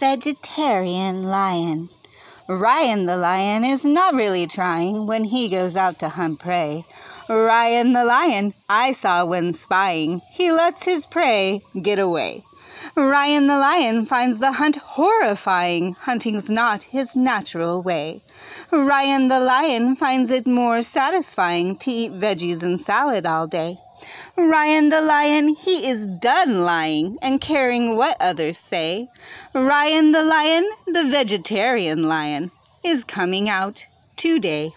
vegetarian lion. Ryan the lion is not really trying when he goes out to hunt prey. Ryan the lion, I saw when spying, he lets his prey get away. Ryan the lion finds the hunt horrifying, hunting's not his natural way. Ryan the lion finds it more satisfying to eat veggies and salad all day. Ryan the lion, he is done lying and caring what others say. Ryan the lion, the vegetarian lion, is coming out today.